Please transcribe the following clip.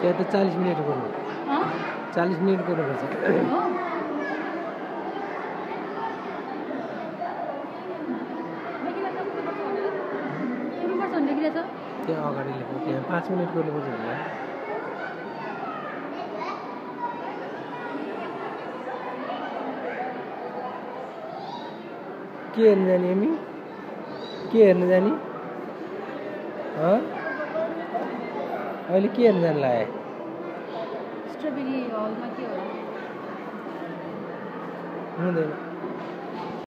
त्यहाँ त चालिस मिनट गर्नु? चालिस मिनट गर्नुपर्छ? त्यहाँ अगाडि लेख्नु त्यहाँ पाँच मिनट गर्नुपर्छ होला के हेर्नु जाने हामी के हेर्नु जाने हँ अहिले के हेर्नु जानु लाग्यो स्ट्रबेरी हलमा के होला हुँदैन